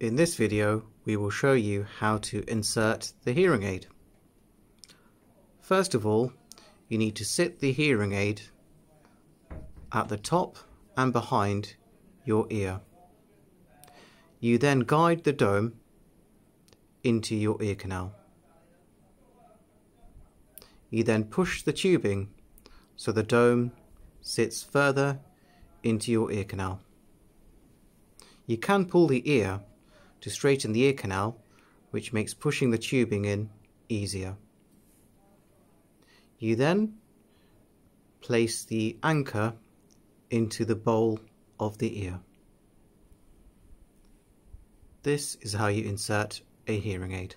In this video we will show you how to insert the hearing aid. First of all you need to sit the hearing aid at the top and behind your ear. You then guide the dome into your ear canal. You then push the tubing so the dome sits further into your ear canal. You can pull the ear to straighten the ear canal which makes pushing the tubing in easier. You then place the anchor into the bowl of the ear. This is how you insert a hearing aid.